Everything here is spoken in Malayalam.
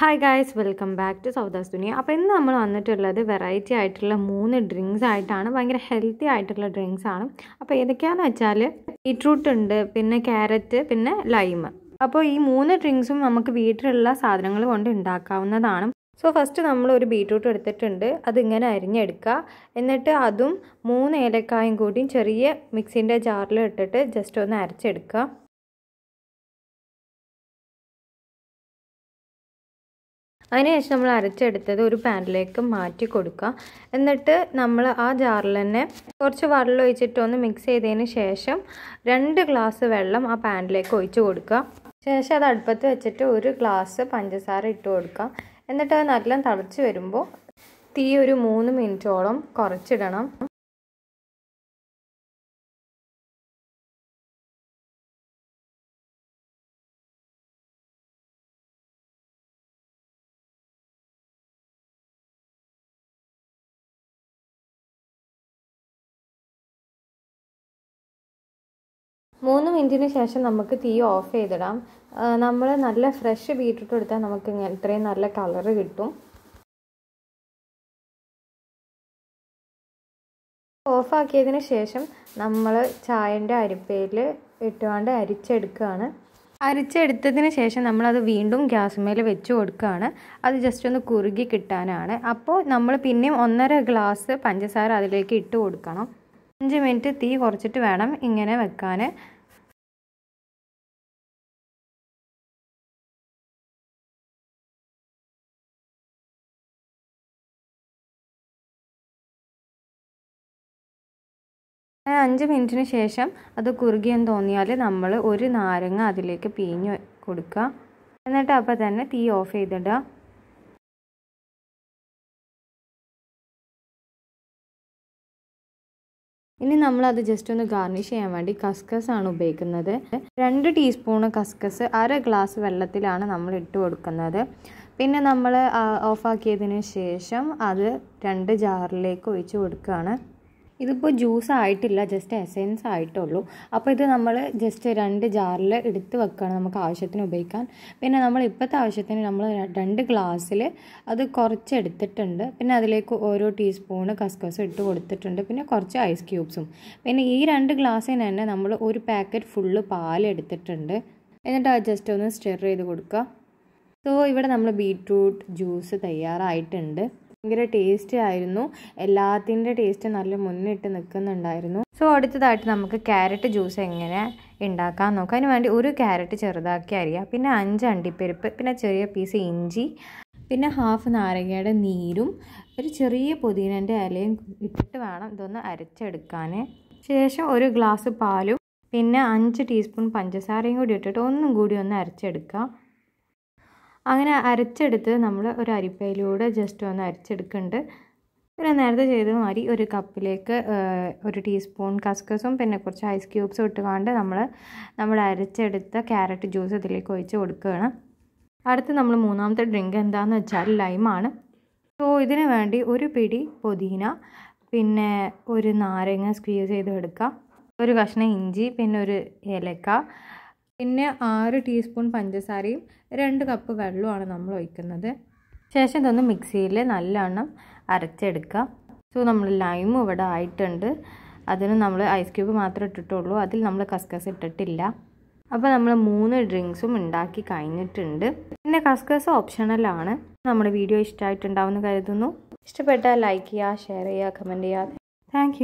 Hi guys welcome back to Sauda's Duniya അപ്പോൾ ഇന്ന് നമ്മൾ വന്നിട്ടുള്ളത് വെറൈറ്റി ആയിട്ടുള്ള മൂന്ന് ഡ്രിങ്ക്സ് ആയിട്ടാണ്. ഭയങ്കര ഹെൽത്തി ആയിട്ടുള്ള ഡ്രിങ്ക്സ് ആണ്. അപ്പോൾ ഏതൊക്കെയാണെന്ന് വെച്ചാൽ ബീട്രൂട്ട് ഉണ്ട് പിന്നെ ക്യാരറ്റ് പിന്നെ ലൈമ് അപ്പോൾ ഈ മൂന്ന് ഡ്രിങ്ക്സും നമുക്ക് വീട്ടിലുള്ള സാധനങ്ങൾ കൊണ്ട് ഉണ്ടാക്കാവുന്നതാണ്. സോ ഫസ്റ്റ് നമ്മൾ ഒരു ബീട്രൂട്ട് എടുത്തിട്ടുണ്ട്. അതിങ്ങനെ അരിഞ്ഞെടുക്കുക. എന്നിട്ട് അതും മൂന്ന് ഏലക്കായും കൂടിയും ചെറിയ മിക്സിന്റെ ജാറിൽ ഇട്ടിട്ട് ജസ്റ്റ് ഒന്ന് അരച്ചെടുക്കുക. അതിനുശേഷം നമ്മൾ അരച്ചെടുത്തത് ഒരു പാനിലേക്ക് മാറ്റി കൊടുക്കുക. എന്നിട്ട് നമ്മൾ ആ ജാറിൽ തന്നെ കുറച്ച് വെള്ളം ഒഴിച്ചിട്ട് ഒന്ന് മിക്സ് ചെയ്തതിന് ശേഷം രണ്ട് ഗ്ലാസ് വെള്ളം ആ പാനിലേക്ക് ഒഴിച്ച് കൊടുക്കുക. ശേഷം അത് അടുപ്പത്ത് വെച്ചിട്ട് ഒരു ഗ്ലാസ് പഞ്ചസാര ഇട്ട് കൊടുക്കുക. എന്നിട്ട് അത് നല്ല തിളച്ച് വരുമ്പോൾ തീ ഒരു മൂന്ന് മിനിറ്റോളം കുറച്ചിടണം. മൂന്ന് മിനിറ്റിന് ശേഷം നമുക്ക് തീ ഓഫ് ചെയ്തിടാം. നമ്മൾ നല്ല ഫ്രഷ് ബീട്രൂട്ട് എടുത്താൽ നമുക്ക് ഇത്രയും നല്ല കളറ് കിട്ടും. ഓഫാക്കിയതിന് ശേഷം നമ്മൾ ചായന്റെ അരിപ്പയിൽ ഇട്ടുകൊണ്ട് അരിച്ചെടുക്കുകയാണ് അരിച്ചെടുത്തതിന് ശേഷം നമ്മളത് വീണ്ടും ഗ്യാസ് മേൽ വെച്ച് കൊടുക്കുകയാണ് അത് ജസ്റ്റ് ഒന്ന് കുറുകി കിട്ടാനാണ്. അപ്പോൾ നമ്മൾ പിന്നെയും ഒന്നര ഗ്ലാസ് പഞ്ചസാര അതിലേക്ക് ഇട്ട് കൊടുക്കണം. അഞ്ച് മിനിറ്റ് തീ കുറച്ചിട്ട് വേണം ഇങ്ങനെ വെക്കാൻ അഞ്ച് മിനിറ്റിന് ശേഷം അത് കുറുകിയെന്ന് തോന്നിയാൽ നമ്മൾ ഒരു നാരങ്ങ അതിലേക്ക് പിഴിഞ്ഞ് കൊടുക്കുക. എന്നിട്ട് അപ്പോൾ തന്നെ തീ ഓഫ് ചെയ്തിടുക. ഇനി നമ്മളത് ജസ്റ്റ് ഒന്ന് ഗാർണിഷ് ചെയ്യാൻ വേണ്ടി കസ്കസ് ആണ് ഉപയോഗിക്കുന്നത്. രണ്ട് ടീസ്പൂണ് കസ്കസ് അര ഗ്ലാസ് വെള്ളത്തിലാണ് നമ്മൾ ഇട്ട് കൊടുക്കുന്നത്. പിന്നെ നമ്മൾ ഓഫാക്കിയതിന് ശേഷം അത് രണ്ട് ജാറിലേക്ക് ഒഴിച്ച് കൊടുക്കുകയാണ്. ഇതിപ്പോൾ ജ്യൂസ് ആയിട്ടില്ല ജസ്റ്റ് എസെൻസ് ആയിട്ടുള്ളൂ. അപ്പോൾ ഇത് നമ്മൾ ജസ്റ്റ് രണ്ട് ജാറിൽ എടുത്ത് വെക്കുകയാണ് നമുക്ക് ആവശ്യത്തിന് ഉപയോഗിക്കാൻ. പിന്നെ നമ്മൾ ഇപ്പോഴത്തെ ആവശ്യത്തിന് നമ്മൾ രണ്ട് ഗ്ലാസ്സിൽ അത് കുറച്ച് എടുത്തിട്ടുണ്ട് പിന്നെ അതിലേക്ക് ഓരോ ടീസ്പൂണ് കസ്കസ് ഇട്ട് കൊടുത്തിട്ടുണ്ട്. പിന്നെ കുറച്ച് ഐസ് ക്യൂബ്സും പിന്നെ ഈ രണ്ട് ഗ്ലാസ്സിന് തന്നെ നമ്മൾ ഒരു പാക്കറ്റ് ഫുള്ള് പാൽ എടുത്തിട്ടുണ്ട്. എന്നിട്ട് അത് ജസ്റ്റ് ഒന്ന് സ്റ്റെർ ചെയ്ത് കൊടുക്കുക. സോ ഇവിടെ നമ്മൾ ബീറ്റ്റൂട്ട് ജ്യൂസ് തയ്യാറായിട്ടുണ്ട്. ഭയങ്കര ടേസ്റ്റി ആയിരുന്നു. എല്ലാത്തിന്റെ ടേസ്റ്റ് നല്ല മുന്നിട്ട് നിൽക്കുന്നുണ്ടായിരുന്നു സോ അടുത്തതായിട്ട് നമുക്ക് ക്യാരറ്റ് ജ്യൂസ് എങ്ങനെ ഉണ്ടാക്കാൻ നോക്കാം. അതിന് വേണ്ടി ഒരു ക്യാരറ്റ് ചെറുതാക്കി അരിയുക പിന്നെ അഞ്ച് അണ്ടിപ്പരിപ്പ് പിന്നെ ചെറിയ പീസ് ഇഞ്ചി പിന്നെ ഹാഫ് നാരങ്ങയുടെ നീരും ഒരു ചെറിയ പുതിനന്റെ ഇലയും ഇട്ടിട്ട് വേണം ഇതൊന്ന് അരച്ചെടുക്കാൻ ശേഷം ഒരു ഗ്ലാസ് പാലും പിന്നെ അഞ്ച് ടീസ്പൂൺ പഞ്ചസാരയും കൂടി ഇട്ടിട്ട് ഒന്നും കൂടി ഒന്ന് അരച്ചെടുക്കുക അങ്ങനെ അരച്ചെടുത്ത് നമ്മൾ ഒരു അരിപ്പയിലൂടെ ജസ്റ്റ് ഒന്ന് അരച്ചെടുക്കുന്നുണ്ട്. പിന്നെ നേരത്തെ ചെയ്ത മാതിരി ഒരു കപ്പിലേക്ക് ഒരു ടീസ്പൂൺ കസ്കസും പിന്നെ കുറച്ച് ഐസ് ക്യൂബ്സും ഇട്ടുകൊണ്ട് നമ്മൾ നമ്മൾ അരച്ചെടുത്ത ക്യാരറ്റ് ജ്യൂസ് ഇതിലേക്ക് ഒഴിച്ച് കൊടുക്കുകയാണ്. അടുത്ത് നമ്മൾ മൂന്നാമത്തെ ഡ്രിങ്ക് എന്താണെന്ന് വെച്ചാൽ ലൈമാണ് സോ ഇതിന് വേണ്ടി ഒരു പിടി പുതിന പിന്നെ ഒരു നാരങ്ങ സ്ക്വീസ് ചെയ്ത് എടുക്കുക ഒരു കഷ്ണം ഇഞ്ചി പിന്നെ ഒരു ഏലക്ക പിന്നെ ആറ് ടീസ്പൂൺ പഞ്ചസാരയും രണ്ട് കപ്പ് വെള്ളമാണ് നമ്മൾ ഒഴിക്കുന്നത്. ശേഷം ഇതൊന്ന് മിക്സിയിൽ നല്ലവണ്ണം അരച്ചെടുക്കുക സോ നമ്മൾ ലൈമും ഇവിടെ ആയിട്ടുണ്ട്. അതിന് നമ്മൾ ഐസ് ക്യൂബ് മാത്രം ഇട്ടിട്ടുള്ളൂ. അതിൽ നമ്മൾ കസ്കസ് ഇട്ടിട്ടില്ല. അപ്പോൾ നമ്മൾ മൂന്ന് ഡ്രിങ്ക്സും ഉണ്ടാക്കി കഴിഞ്ഞിട്ടുണ്ട്. പിന്നെ കസ്കസ് ഓപ്ഷണലാണ് നമ്മുടെ വീഡിയോ ഇഷ്ടമായിട്ടുണ്ടാവുമെന്ന് കരുതുന്നു. ഇഷ്ടപ്പെട്ടാൽ ലൈക്ക് ചെയ്യുക ഷെയർ ചെയ്യുക കമന്റ് ചെയ്യുക. താങ്ക്